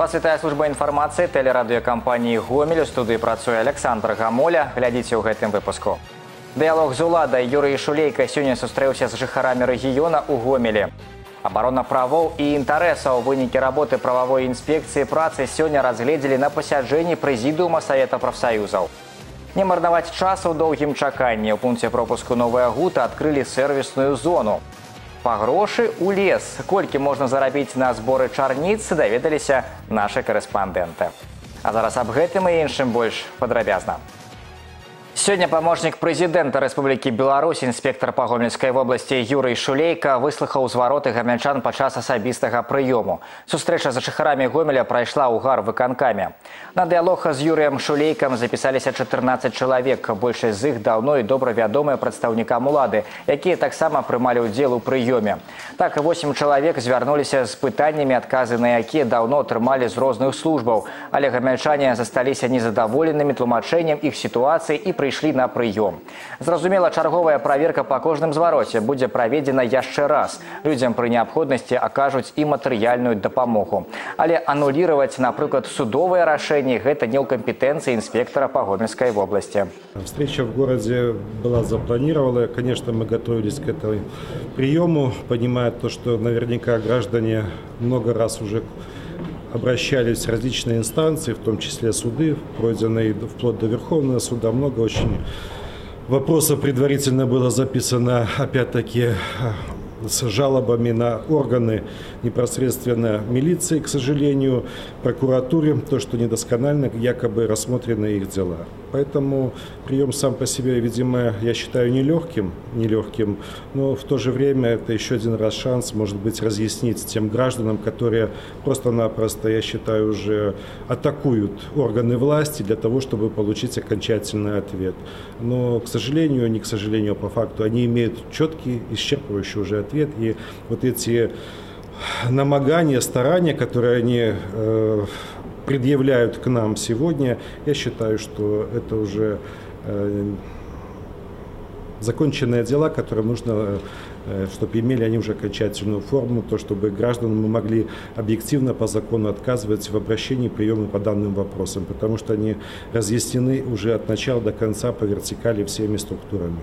Вас вітае служба інфармацыі тэлерадыёкампаніі гомель у студыі працуе Александр Гамоля глядзіце ў гэтым выпуску. Дыялог з уладай Юрый Шулейка сёння сустрэўся з жыхарамі рэгіёна ў гомелі. Абарона правоў і інтарэсаў вынікі работы прававой інспекцыі працы сёння разгледзелі на пасяджэнні прэзідыума савета прафсаюзаў. Не марнаваць часу доўгім чаканні ў пункце пропуску новая гута адкрылі сервісную зону. Па грошы ў лес, колькі можна зарабіць на зборы чарніцы, даведаліся нашы карэспандэнты. А зараз аб гэтым і іншым больш падрабязна. Сёння памочнік прэзідэнта Рэспублікі Беларусь інспектор па гомельскай вобласці Юрый Шулейка выслухаў звароты гамянчан падчас асабістага прыёму. Сустрэча за жыхарамі гомеля прайшла ў гар выканкамі. На дыялог з Юрыем Шулейкам запісаліся 14 чалавек. Большасць з іх даўно і добра вядомыя прадстаўнікам улады, якія таксама прымалі ўдзел у прыёме. Так і 8 чалавек звярнуліся з пытаннямі адказы на якія даўно атрымалі з розных службаў, але гамяльчане засталіся незадаволенымі тлумачэннем іх сітуацыі і прыйшлі на прыём. Зразумела, чарговая праверка па кожным звароце будзе праведзена яшчэ раз. Людзям пры неабходнасці акажуць і матэрыяльную дапамогу. Але анулировать, напрыклад, судовыя рашэнні гэта не ў кампетэнцыі інспектора па гомельской области. Встреча в городе была запланирована. Конечно, мы готовились к этому приему, понимая то, что наверняка граждане много раз уже обращались различные инстанции, в том числе суды, пройденные вплоть до Верховного суда. Много очень вопросов предварительно было записано, опять-таки, с жалобами на органы непосредственно милиции, к сожалению, прокуратуре, то, что недосконально якобы рассмотрены их дела. Поэтому прием сам по себе, видимо, я считаю нелегким, нелегким, но в то же время это еще один раз шанс, может быть, разъяснить тем гражданам, которые просто-напросто, я считаю, уже атакуют органы власти для того, чтобы получить окончательный ответ. Но, к сожалению, не к сожалению, а по факту, они имеют четкий, исчерпывающий уже ответ, и вот эти намогания, старания, которые они э, предъявляют к нам сегодня, я считаю, что это уже э, законченные дела, которые нужно э, чтобы имели они уже окончательную форму, то чтобы гражданам мы могли объективно по закону отказывать в обращении приема по данным вопросам, потому что они разъяснены уже от начала до конца по вертикали всеми структурами.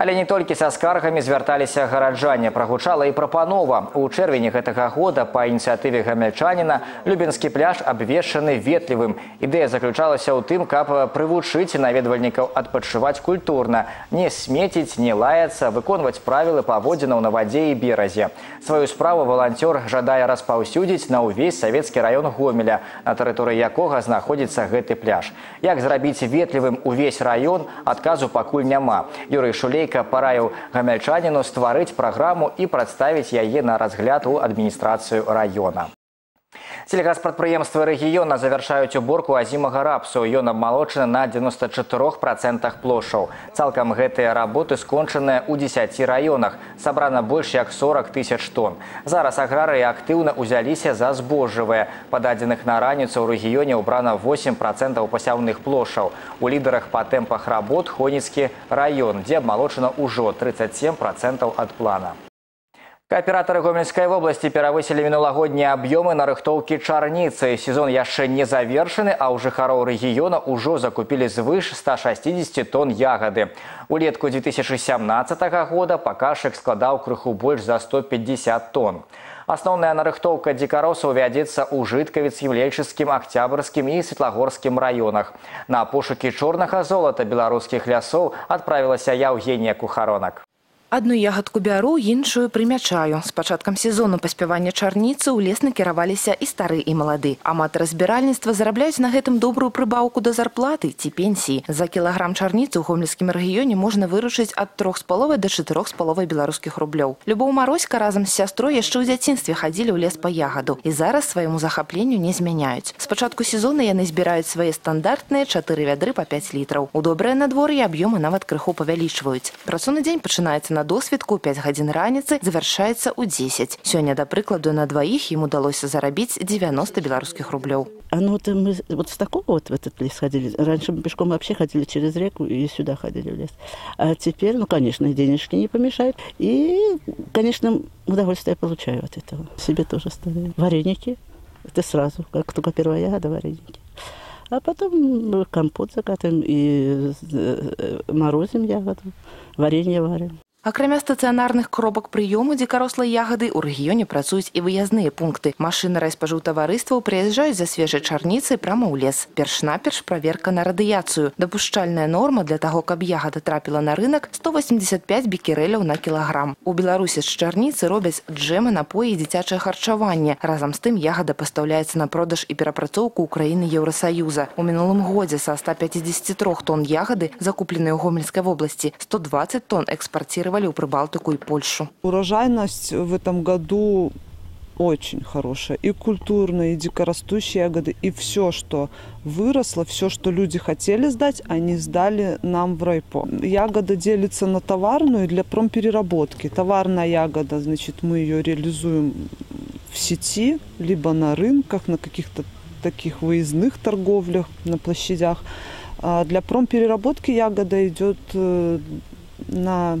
Але не толькі са скаргамі звярталіся гараджане, прагучала і прапанова. У чэрвені гэтага года па ініцыятыве гамяльчаніна любенскі пляж абвешчаны ветлівым. Ідэя заключалася ў тым, каб прывучыць наведвальнікаў адпачываць культурна, не смеціць, не лаяцца, выконваць правілы паводзінаў на вадзе і беразе. Сваю справу валанцёр жадае распаўсюдзіць на ўвесь савецкі раён гомеля, на тэрыторыі якога знаходзіцца гэты пляж. Як зрабіць ветлівым увесь раён, адказу пакуль няма. Юрый Шулей Галейка параіў гамяльчаніну стварыць праграму і прадставіць яе на разгляд у адміністрацыю раёна. Сельгаспрадпрыемствы рэгіёна завяршаюць уборку азімага рапсу. Ён абмалочаны на 94 процентах плошаў. Цалкам гэтыя работы скончаныя ў 10 раёнах. Сабрана больш як 40 тысяч тонн. Зараз аграрыі актыўна ўзяліся за збожжавыя. Пададзеных на раніцу ў рэгіёне ўбрана 8 процентаў пасяўных плошаў. У лідарах па тэмпах работ Хоніцкі раён, дзе абмалочана ўжо 37 процентаў ад плана. Кааператары гомельскай вобласці перавысілі мінулагоднія аб'ёмы нарыхтоўкі чарніцы. Сезон яшчэ не завершаны, а ў жыхароў рэгіёна ўжо закупілі звыш 160 тонн ягады. Улетку 2017 года паказчык складаў крыху больш за 150 тонн. Асноўная нарыхтоўка дзікаросаў вядзецца ў жыткавіцкім лельчыцкім акцябрскім і светлагорскім раёнах. На пошукі чорнага золата беларускіх лясоў адправілася Яўгенія Кухаронак. Одну ягадку бяру, іншую прымячаю. З пачаткам сезону паспявання чарніцы ў лес накіраваліся і стары і малады. Аматары збіральніцтва зарабляюць на гэтым добрую прыбаўку да зарплаты ці пенсіі. За кілаграм чарніцы ў гомельскім рэгіёне можна выручыць ад трох з паловай да чатырох з паловай беларускіх рублёў. Любоў Мароська разам з сястрой яшчэ ў дзяцінстве хадзілі ў лес па ягаду і зараз свайму захапленню не змяняюць. З пачатку сезона яны збіраюць свае стандартныя чатыры вядры па 5 літраў. У добрае надвор'е аб'ёмы нават крыху павялічваюць. Працоўны дзень пачынаецца на досведку 5 гадзін раніцы завяршаецца ў 10. Сёння, да прыкладу, на дваіх ім удалося зарабіць 90 беларускіх рублёў. А ну вот мы вот с такого вот в этот лес ходили. Раньше мы пешком вообще ходили через реку и сюда ходили в лес. А теперь, ну, конечно, денежки не помешают. И, конечно, удовольствие получаю от этого. Себе тоже ставлю. Вареники Это сразу, как только первая ягода, вареники. А потом ну, компот закатываем и э, морозим ягоду, варенье варим. Акрамя стацыянарных кропак прыёму дзікарослай ягады ў рэгіёне працуюць і выязныя пункты. Машыны райспажыўтаварыстваў прыязджаюць за свежай чарніцай прама ў лес. Перш-наперш праверка на радыяцыю. Дапушчальная норма для таго, каб ягада трапіла на рынок 185 бекерэляў на кілаграм. У Беларусі з чарніцы робяць джэмы, напоі і дзіцячае харчаванне. Разам з тым ягада пастаўляецца на продаж і перапрацоўку ў краіны Еўрасаюза. У мінулым годзе са 153 тонн ягады, закупленай у гомельскай вобласці, 120 тонн экспартировали экспортировали в Прибалтику и Польшу. Урожайность в этом году очень хорошая. И культурные, и дикорастущие ягоды, и все, что выросло, все, что люди хотели сдать, они сдали нам в райпо. Ягода делится на товарную для промпереработки. Товарная ягода, значит, мы ее реализуем в сети, либо на рынках, на каких-то таких выездных торговлях, на площадях. А для промпереработки ягода идет э, на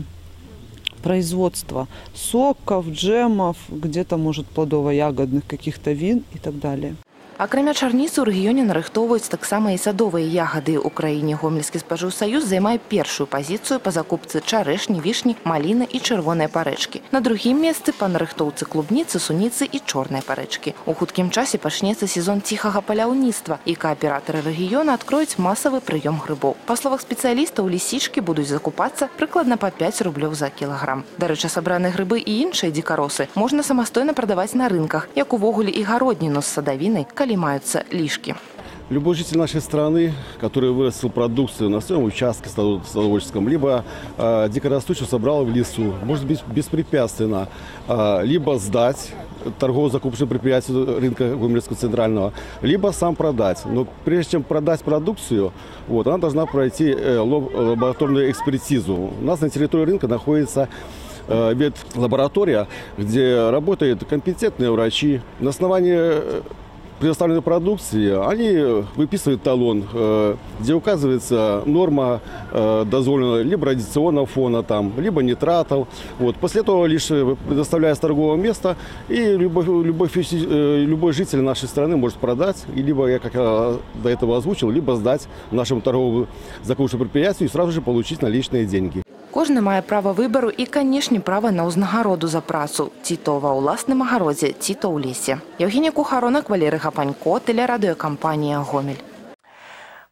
производства соков, джемов, где-то, может, плодово-ягодных каких-то вин и так далее. Акрамя чарніцы ў рэгіёне нарыхтоўваюць таксама і садовыя ягады. У краіне гомельскі спажыўсаюз займае першую пазіцыю па закупцы чарэшні, вішні, маліны і чырвоныя парэчкі. На другім месцы па нарыхтоўцы клубніцы, суніцы і чорныя парэчкі. У хуткім часе пачнецца сезон ціхага паляўніцтва і кааператары рэгіёна адкроюць масавы прыём грыбоў. Па словах спецыялістаў, лісічкі будуць закупацца прыкладна па 5 рублёў за кілаграм. Дарэчы, сабраныя грыбы і іншыя дзікаросы можна самастойна прадаваць на рынках, як увогуле і гародніну з садавінай, коли маются лишки. Любой житель нашей страны, который вырастил продукцию на своем участке садоводческом, либо э, дикорастущую собрал в лесу, может быть беспрепятственно, э, либо сдать торгово-закупочное предприятие рынка Гомельского центрального, либо сам продать. Но прежде чем продать продукцию, вот, она должна пройти э, лабораторную экспертизу. У нас на территории рынка находится э, ветлаборатория, где работают компетентные врачи. На основании предоставленной продукции, они выписывают талон, э, где указывается норма э, дозволенного либо радиационного фона, там, либо нитратов. Вот. После этого лишь э, предоставляя с торгового места, и любой, любой, любой житель нашей страны может продать, либо, я как я до этого озвучил, либо сдать нашему торговому закупочному предприятию и сразу же получить наличные деньги. Кожны мае права выбару і, канешне, права на ўзнагароду за працу, ці то ва ўласным агародзе, ці то ў лесе. Евгенія Кухаронак, Валерый Гапанько, тэлерадыёкампанія «Гомель».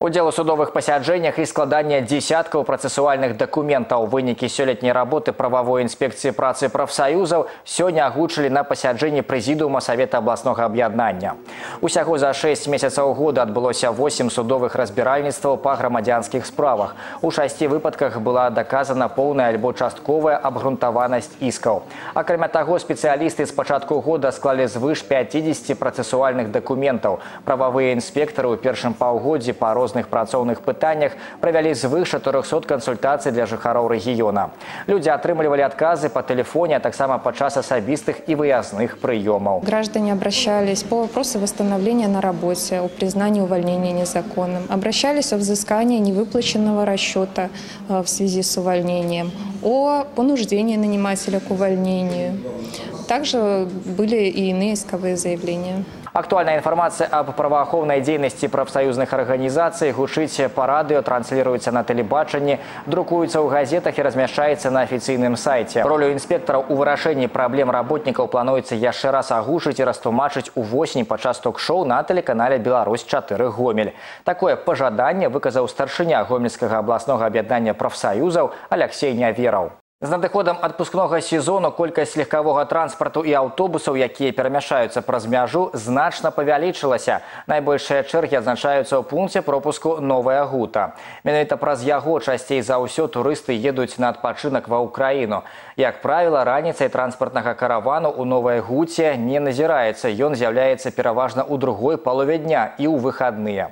Удзел у судовых пасяджэннях і складання дзесяткаў працэсуальных дакументаў вынікі сёлетняй работы прававой інспекцыі працы прафсаюзаў сёння агучылі на пасяджэнні прэзідыума савета абласнога аб'яднання. Усяго за 6 месяцаў года адбылося 8 судовых разбіральніцтваў па грамадзянскіх справах. У шасці выпадках была даказана поўная альбо частковая абгрунтаванасць іскаў. Акрамя таго, спецыялісты з пачатку года склалі звыш 50 працэсуальных дакументаў. Прававыя інспектары ў першым паўгоддзі па розных розных працоўных пытаннях правялі звыш 400 кансультацый для жыхароў рэгіёна. Людзі атрымлівалі адказы по тэлефоне, а таксама падчас асабістых і выязных прыёмаў. Граждане обращались по вопросу восстановления на работе, о признании увольнения незаконным. Обращались о взыскании невыплаченного расчета э, в связи с увольнением, о понуждении нанимателя к увольнению. Также были и иные исковые заявления. Актуальная информация об правоохоўнай дзейнасці прафсаюзных арганізацый гучыць па радыё трансліруецца на тэлебачанні, друкуецца ў газетах і размяшчаецца на афіцыйным сайце. Ролю інспектараў у вырашэнні праблем работнікаў плануецца яшчэ раз агучыць і растлумачыць увосень падчас ток-шоу на тэлеканале Беларусь 4 гомель. Такое пажаданне выказаў старшыня гомельскага абласнога аб'яднання прафсаюзаў Алексей Нявераў. З надыходам адпускнога сезону колькасць легкавога транспарту і аўтобусаў, якія перамяшаюцца праз мяжу, значна павялічылася. Найбольшыя чэргі адзначаюцца ў пункце пропуску новая гута. Менавіта праз яго часцей за ўсё турысты едуць на адпачынак ва ўкраіну. Як правіла, раніцай транспартнага каравану ў новай гуце не назіраецца. Ён з'яўляецца пераважна ў другой палове дня і ў выхадныя.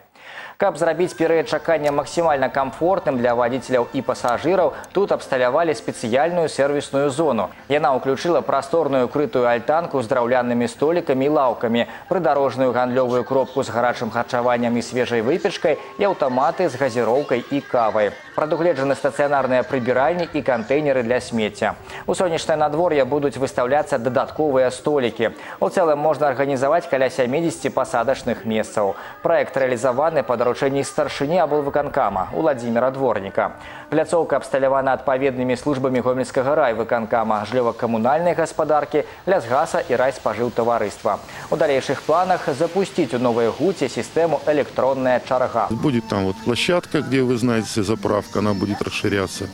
Каб зрабіць перыяд чакання максімальна комфортным для водителей и пассажиров, тут абсталявалі спецыяльную сервисную зону. Яна ўключыла прасторную крытую альтанку з драўлянымі столікамі і лаўкамі, прыдарожную гандлёвую кропку з гарачым харчаваннем і свежай выпечкай і аўтаматы з газіроўкай і кавай. Прадугледжаны стацыянарныя прыбіральні і кантэйнеры для смецця. У сонечнае надвор'е будуць выстаўляцца дадатковыя столікі. У цэлым можна арганізаваць каля 70 пасадачных месцаў. Праект рэалізаваны па даручэнні старшыні аблвыканкама Уладзіміра Дворніка. Пляцоўка абсталявана адпаведнымі службамі гомельскага райвыканкама, жлёва-камунальнай гаспадаркі, лясгаса і райспажыўтаварыства. У далейшых планах запусціць у новай гуце сістэму электронная чарга. Будет там вот площадка, где вы знаете заправка, она будет расширяться.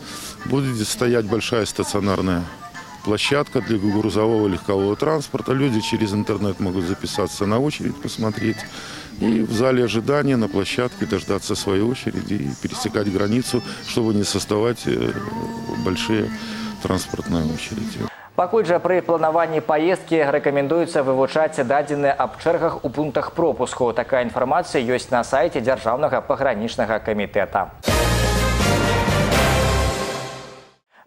Будет стоять большая стационарная площадка для грузового и легкового транспорта. Люди через интернет могут записаться на очередь, посмотреть. И в зале ожидания на площадке дождаться своей очереди и пересекать границу, чтобы не создавать э, большие транспортные очереди. Пакуль жа пры планаванні паездкі рэкамендуецца вывучаць дадзеныя аб чэргах у пунктах пропуску. Такая інфармацыя ёсць на сайце дзяржаўнага пагранічнага камітэта.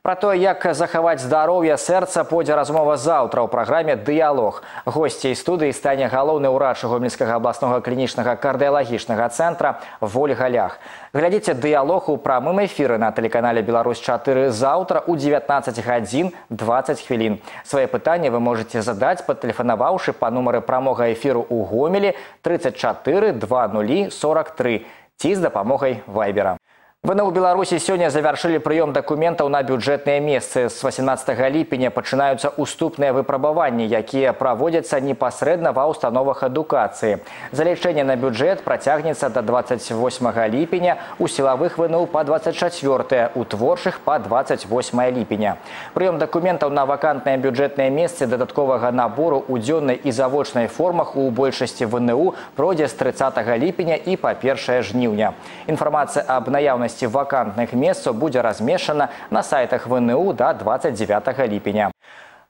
Пра тое, як захаваць здароўе сэрца пойдзе размова заўтра ў праграме дыялог. Госцей студыі стане галоўны ўрач гомельскага абласнога клінічнага кардыялагічнага цэнтра Вольга Лях. Глядзіце дыялог у прамым эфіры на тэлеканале Беларусь 4 заўтра ў 19 гадзін 20 хвілін. Свае пытанні вы можете задаць, патэлефанаваўшы па нумары прамога эфіру ў гомелі 34 20 43 ці з дапамогай вайбера. ВНУ Беларусі сёння завяршылі прыём дакументаў на бюджэтныя месцы. З 18 ліпеня пачынаюцца уступныя выпрабаванні, якія праводзяцца непасрэдна ва ўстановах адукацыі. Залічэнне на бюджэт працягнецца да 28 ліпеня, у сілавых ВНУ па 24, у творчых па 28 ліпеня. Прыём дакументаў на вакантныя бюджэтныя месцы дадатковага набору ў дзённай і завочнай формах у большасці ВНУ пройдзе з 30 ліпеня і па 1 жніўня. Інфармацыя аб наяўнасці колькасці вакантных месцаў будзе размешчана на сайтах ВНУ да 29 ліпеня.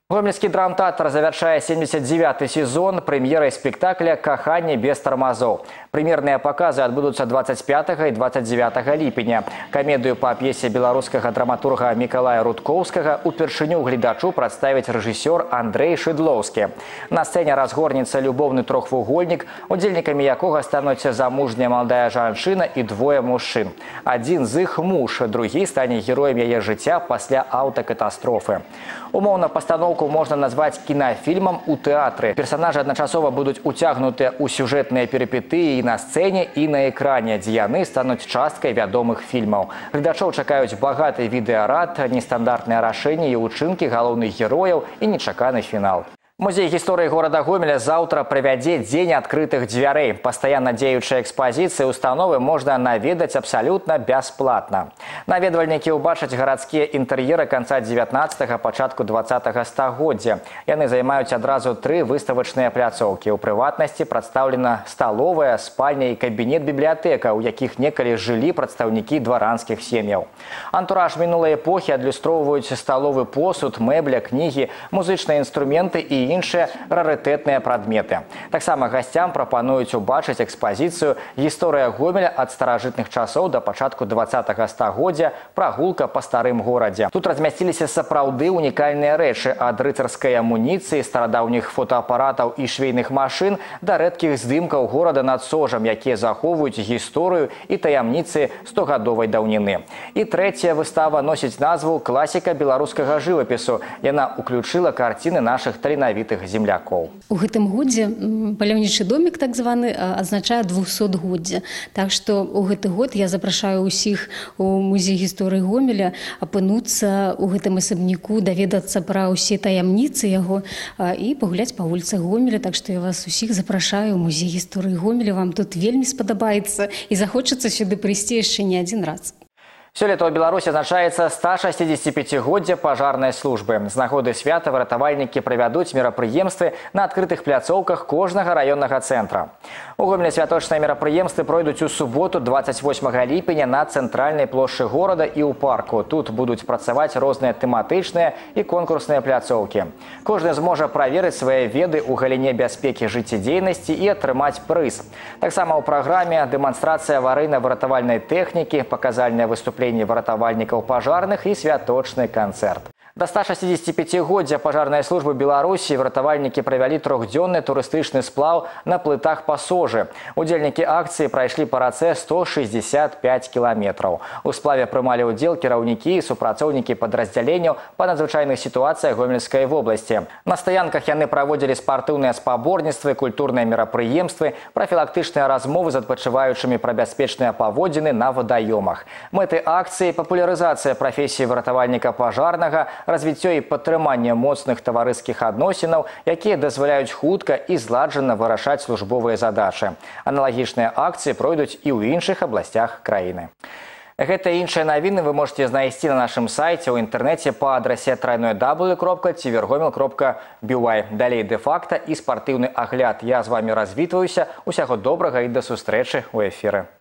Гомельскі драмтэатр завяршае 79 сезон прэм'ерай спектакля каханне без тармазоў. Прэмерныя паказы адбудуцца 25 і 29 ліпеня. Камедыю па п'есе беларускага драматурга Мікалая Рудкоўскага упершыню гледачу прадставіць рэжысёр Андрэй Шыдлоўскі. На сцэне разгорнецца любоўны трохвугольнік, удзельнікамі якога стануць замужняя маладая жанчына і двое мужчын. Адзін з іх муж, другі стане героем яе жыцця пасля аўтакатастрофы. Умоўна пастаноўку можна назваць кінафільмам у тэатры. Персанажы адначасова будуць уцягнутыя ў сюжэтныя перыпетыі на сцэне і на экране, дзе яны стануць часткай вядомых фільмаў. Гледачоў чакаюць багаты відэарад, нестандартныя рашэнні і ўчынкі галоўных герояў і нечаканы фінал. Музей гісторыі горада Гомеля заўтра правядзе дзень адкрытых дзвярэй. Пастаянна дзеючыя экспазіцыі установы можна наведаць абсалютна бясплатна. Наведвальнікі ўбачаць гарадскія інтэр'еры канца 19 пачатку 20 стагоддзя. Яны займаюць адразу тры выставачныя пляцоўкі. У прыватнасці прадстаўлена сталовая, спальня і кабінет бібліятэка, у якіх некалі жылі прадстаўнікі дваранскіх сем'яў. Антураж мінулай эпохі адлюстроўваюць сталовы посуд, мэбля, кнігі, музычныя інструменты і іншыя рарытэтныя прадметы. Таксама гасцям прапануюць убачыць экспазіцыю гісторыя гомеля ад старажытных часоў да пачатку два стагоддзя прагулка па старым горадзе. Тут размясціліся сапраўды унікальныя рэчы ад рыцарскай амуніцыі, старадаўніх фотоапаратаў і швейных машын да рэдкіх здымкаў горада над сожам, якія захоўваюць гісторыю і таямніцы стогадовай даўніны. І трэцяя выстава носіць назву класіка беларускага жывапісу. Яна ўключыла карціны нашых таленавітых таленавітых землякоў у гэтым годзе паляўнічы домик так званы азначае 200годдзя так что у гэты год я запрашаю ўсіх у музей гісторыі гомеля апынуцца у гэтым асабніку даведацца пра ўсе таямніцы яго і пагуляць па вуліцах гомеля так што я вас усіх запрашаю музей гісторыі гомеля вам тут вельмі спадабаецца і захочацца сюды прыйсці яшчэ не адзін раз Сёлета ў Беларусі азначаецца 165годдзе пажарнай службы. З нагоды свята выратавальнікі правядуць мерапрыемствы на адкрытых пляцоўках кожнага раённага цэнтра. У гомелі святочныя мерапрыемствы пройдуць у суботу 28 ліпеня на цэнтральнай плошчы горада і ў парку. Тут будуць працаваць розныя тэматычныя і конкурсныя пляцоўкі. Кожны зможа праверыць свае веды ў галіне бяспекі жыццядзейнасці і атрымаць прыз. Таксама ў праграме дэманстрацыя аварыйна-выратавальнай тэхнікі, паказальнае выступленне выступленні выратавальнікаў пажарных і святочны канцэрт. Да 165годдзя пажарнай службы Беларусі выратавальнікі правялі трохдзённы турыстычны сплаў на плытах пасожы. Удзельнікі акцыі прайшлі па рацэ 165 кіламетраў. У сплаве прымалі ўдзел кіраўнікі і супрацоўнікі падраздзяленняў па надзвычайных сітуацыях гомельскай вобласці. На стаянках яны праводзілі спартыўныя спаборніцтвы, культурныя мерапрыемствы, прафілактычныя размовы з адпачываючымі пра бяспечныя паводзіны на вадаёмах. Мэты акцыі папулярызацыя прафесіі выратавальніка пажарнага, Развіццё і падтрыманне моцных таварыскіх адносінаў, якія дазваляюць хутка і зладжана вырашаць службовыя задачы. Аналагічныя акцыі пройдуць і ў іншых абласцях краіны. Гэта іншыя навіны вы можете знайсці на нашым сайце ў інтэрнэце па адрасе трайной w кропка цівергомел кропка бювай. Далей дэ-факта і спартыўны агляд. Я з вами развітваюся. Усяго добрага і да сустрэчы ў эфіры.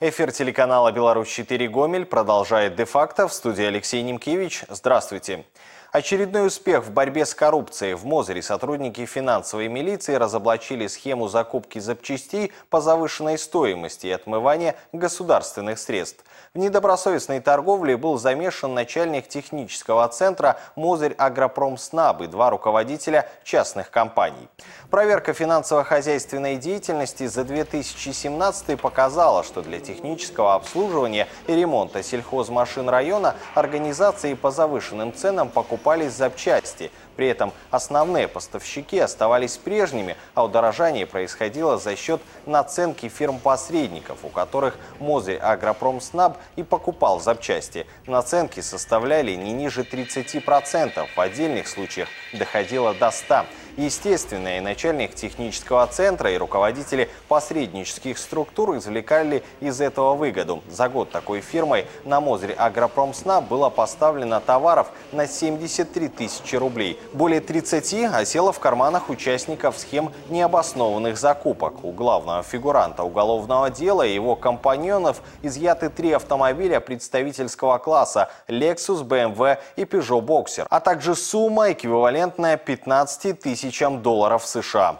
Эфир телеканала «Беларусь-4 Гомель» продолжает де-факто в студии Алексей Немкевич. Здравствуйте. Очередной успех в борьбе с коррупцией. В Мозыре сотрудники финансовой милиции разоблачили схему закупки запчастей по завышенной стоимости и отмывания государственных средств. В недобросовестной торговле был замешан начальник технического центра Мозырь Агропромснаб и два руководителя частных компаний. Проверка финансово-хозяйственной деятельности за 2017 показала, что для технического обслуживания и ремонта сельхозмашин района организации по завышенным ценам покупались запчасти – при этом основные поставщики оставались прежними, а удорожание происходило за счет наценки фирм-посредников, у которых Мозырь Агропромснаб и покупал запчасти. Наценки составляли не ниже 30%, в отдельных случаях доходило до 100%. Естественно, и начальник технического центра, и руководители посреднических структур извлекали из этого выгоду. За год такой фирмой на Мозыре Агропромсна было поставлено товаров на 73 тысячи рублей. Более 30 осело в карманах участников схем необоснованных закупок. У главного фигуранта уголовного дела и его компаньонов изъяты три автомобиля представительского класса Lexus, BMW и Peugeot Boxer, а также сумма, эквивалентная 15 тысячам долларов США.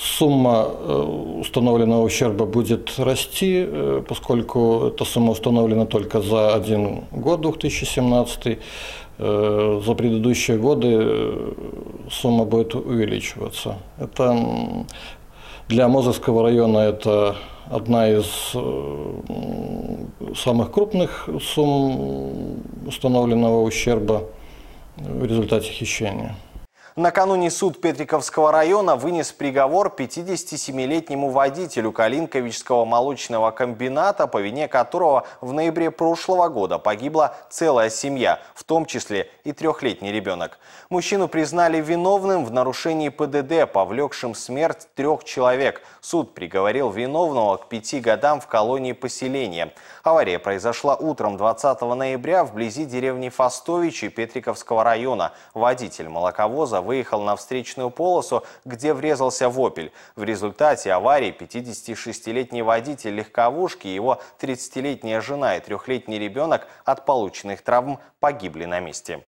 Сумма э, установленного ущерба будет расти, э, поскольку эта сумма установлена только за один год, 2017. Э, за предыдущие годы сумма будет увеличиваться. Это для Мозырского района это одна из самых крупных сумм установленного ущерба в результате хищения. Накануне суд Петриковского района вынес приговор 57-летнему водителю Калинковичского молочного комбината, по вине которого в ноябре прошлого года погибла целая семья, в том числе и трехлетний ребенок. Мужчину признали виновным в нарушении ПДД, повлекшим смерть трех человек. Суд приговорил виновного к пяти годам в колонии поселения. Авария произошла утром 20 ноября вблизи деревни Фастовичи Петриковского района. Водитель молоковоза выехал на встречную полосу, где врезался в «Опель». В результате аварии 56-летний водитель легковушки, его 30-летняя жена и трехлетний ребенок от полученных травм погибли на месте.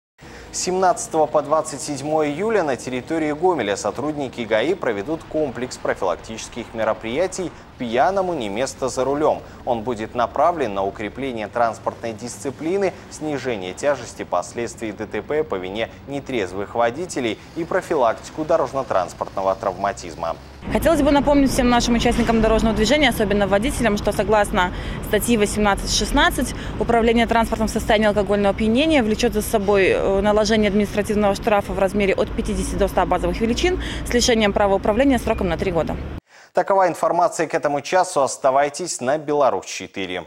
С 17 по 27 июля на территории Гомеля сотрудники ГАИ проведут комплекс профилактических мероприятий «Пьяному не место за рулем». Он будет направлен на укрепление транспортной дисциплины, снижение тяжести последствий ДТП по вине нетрезвых водителей и профилактику дорожно-транспортного травматизма. Хотелось бы напомнить всем нашим участникам дорожного движения, особенно водителям, что согласно статьи 18.16 управление транспортом в состоянии алкогольного опьянения влечет за собой э, наложение административного штрафа в размере от 50 до 100 базовых величин с лишением права управления сроком на 3 года. Такова информация к этому часу. Оставайтесь на Беларусь 4.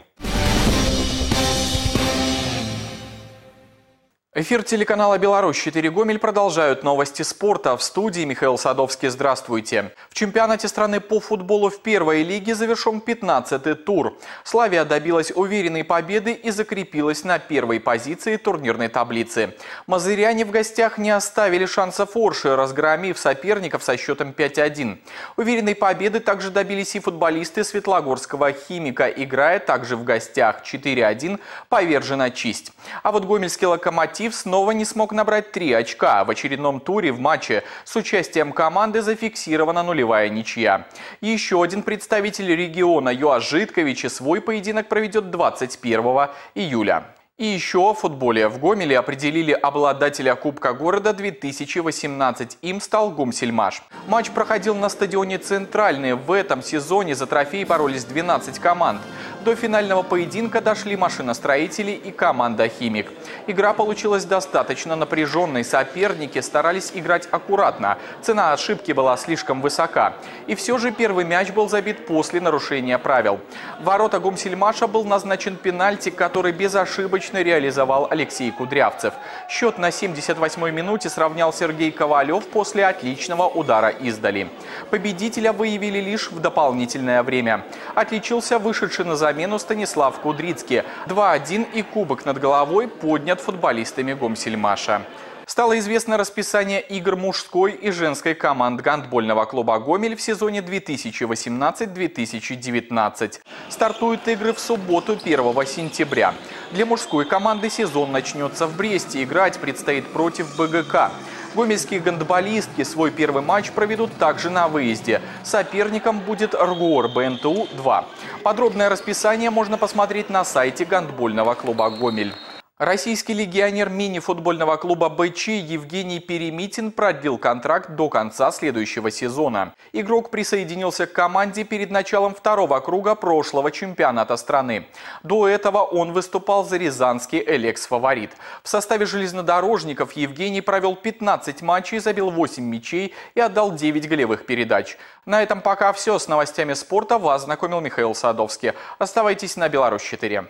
Эфир телеканала «Беларусь-4 Гомель» продолжают новости спорта. В студии Михаил Садовский. Здравствуйте. В чемпионате страны по футболу в первой лиге завершен 15-й тур. Славия добилась уверенной победы и закрепилась на первой позиции турнирной таблицы. Мазыряне в гостях не оставили шанса форши, разгромив соперников со счетом 5-1. Уверенной победы также добились и футболисты Светлогорского «Химика», играя также в гостях 4-1 повержена честь. А вот гомельский локомотив «Локомотив» снова не смог набрать три очка. В очередном туре в матче с участием команды зафиксирована нулевая ничья. Еще один представитель региона Юа Житкович свой поединок проведет 21 июля. И еще о футболе. В Гомеле определили обладателя Кубка города 2018. Им стал Гумсельмаш. Матч проходил на стадионе «Центральный». В этом сезоне за трофей боролись 12 команд. До финального поединка дошли машиностроители и команда «Химик». Игра получилась достаточно напряженной. Соперники старались играть аккуратно. Цена ошибки была слишком высока. И все же первый мяч был забит после нарушения правил. В ворота Гумсельмаша был назначен пенальти, который безошибочно реализовал Алексей Кудрявцев. Счет на 78-й минуте сравнял Сергей Ковалев после отличного удара издали. Победителя выявили лишь в дополнительное время. Отличился вышедший на замену замену Станислав Кудрицкий. 2-1 и кубок над головой поднят футболистами Гомсельмаша. Стало известно расписание игр мужской и женской команд гандбольного клуба «Гомель» в сезоне 2018-2019. Стартуют игры в субботу 1 сентября. Для мужской команды сезон начнется в Бресте. Играть предстоит против БГК. Гомельские гандболистки свой первый матч проведут также на выезде. Соперником будет РГОР БНТУ-2. Подробное расписание можно посмотреть на сайте гандбольного клуба «Гомель». Российский легионер мини-футбольного клуба БЧ Евгений Перемитин продлил контракт до конца следующего сезона. Игрок присоединился к команде перед началом второго круга прошлого чемпионата страны. До этого он выступал за рязанский «Элекс-фаворит». В составе железнодорожников Евгений провел 15 матчей, забил 8 мячей и отдал 9 голевых передач. На этом пока все. С новостями спорта вас знакомил Михаил Садовский. Оставайтесь на Беларусь 4.